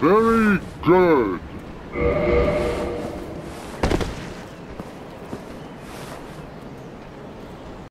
Very good.